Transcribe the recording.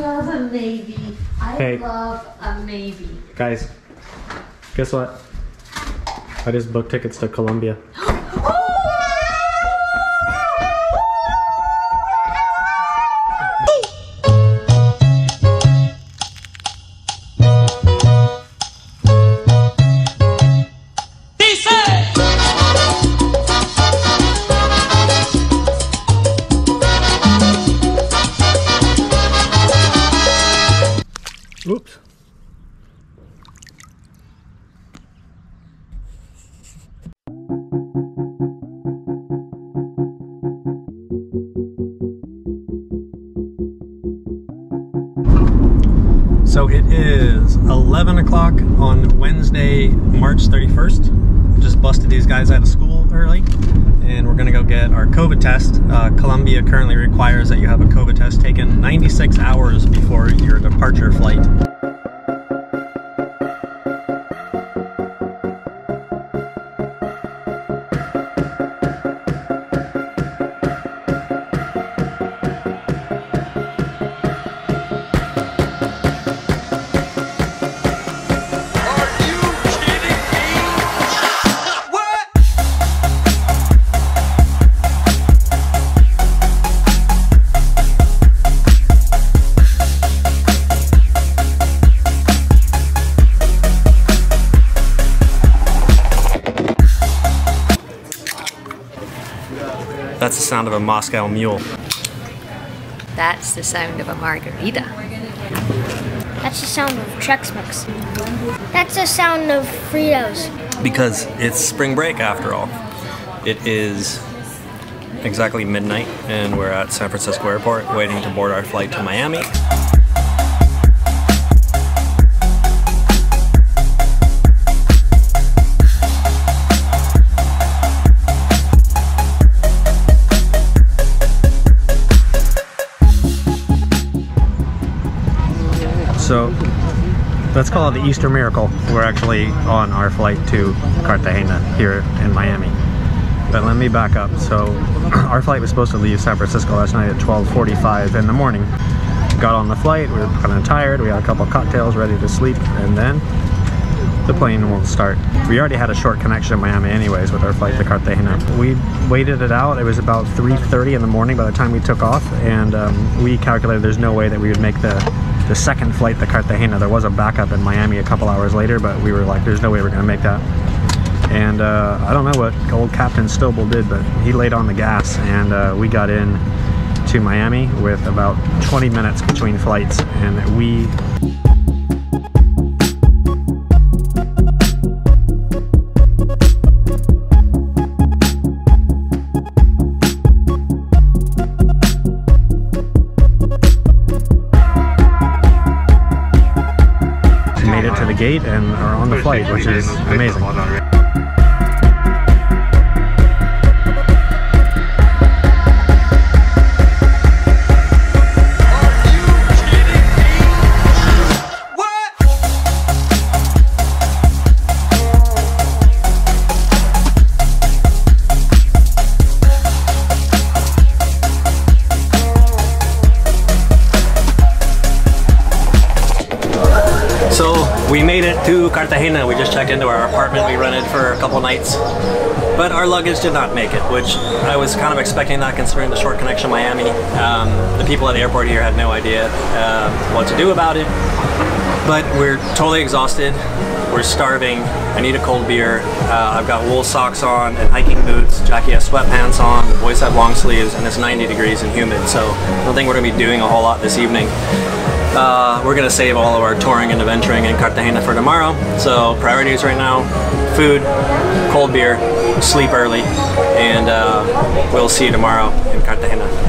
love a maybe. I Hey. love a maybe. Guys, guess what? I just booked tickets to Colombia. So it is 11 o'clock on Wednesday, March 31st. Just busted these guys out of school early and we're gonna go get our COVID test. Uh, Colombia currently requires that you have a COVID test taken 96 hours before your departure flight. That's the sound of a Moscow mule. That's the sound of a margarita. That's the sound of Chex Mix. That's the sound of Fritos. Because it's spring break after all. It is exactly midnight and we're at San Francisco Airport waiting to board our flight to Miami. So let's call it the Easter miracle. We're actually on our flight to Cartagena here in Miami. But let me back up. So our flight was supposed to leave San Francisco last night at 12:45 in the morning. Got on the flight. We were kind of tired. We had a couple cocktails, ready to sleep, and then the plane won't start. We already had a short connection in Miami anyways with our flight to Cartagena. We waited it out. It was about 3.30 in the morning by the time we took off and um, we calculated there's no way that we would make the, the second flight to Cartagena. There was a backup in Miami a couple hours later, but we were like, there's no way we're gonna make that. And uh, I don't know what old Captain Stobel did, but he laid on the gas and uh, we got in to Miami with about 20 minutes between flights and we gate and are on the flight, which is amazing. To Cartagena. We just checked into our apartment. We rented for a couple nights, but our luggage did not make it, which I was kind of expecting that considering the short connection to Miami. Um, the people at the airport here had no idea um, what to do about it, but we're totally exhausted. We're starving. I need a cold beer. Uh, I've got wool socks on and hiking boots. Jackie has sweatpants on. The boys have long sleeves, and it's 90 degrees and humid. So I don't think we're gonna be doing a whole lot this evening. Uh, we're gonna save all of our touring and adventuring in Cartagena for tomorrow. So priorities right now, food, cold beer, sleep early, and uh, we'll see you tomorrow in Cartagena.